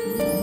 음